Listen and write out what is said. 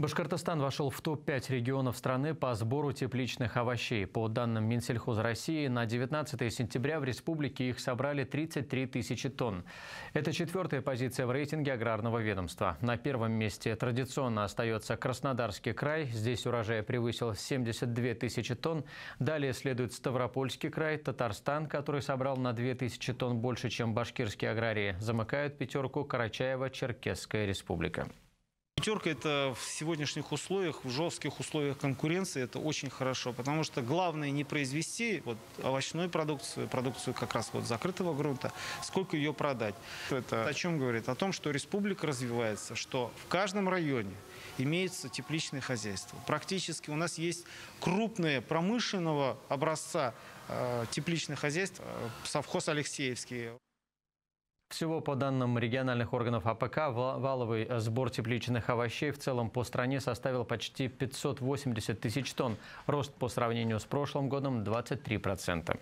Башкортостан вошел в топ-5 регионов страны по сбору тепличных овощей. По данным Минсельхоз России, на 19 сентября в республике их собрали 33 тысячи тонн. Это четвертая позиция в рейтинге аграрного ведомства. На первом месте традиционно остается Краснодарский край. Здесь урожай превысил 72 тысячи тонн. Далее следует Ставропольский край, Татарстан, который собрал на 2 тысячи тонн больше, чем башкирские аграрии. Замыкают пятерку Карачаево-Черкесская республика. Пятерка это в сегодняшних условиях, в жестких условиях конкуренции, это очень хорошо, потому что главное не произвести вот, овощную продукцию, продукцию как раз вот закрытого грунта, сколько ее продать. Это о чем говорит? О том, что республика развивается, что в каждом районе имеется тепличное хозяйство. Практически у нас есть крупные промышленного образца э, тепличных хозяйств, э, совхоз Алексеевский. Всего по данным региональных органов АПК, валовый сбор тепличных овощей в целом по стране составил почти 580 тысяч тонн. Рост по сравнению с прошлым годом 23%.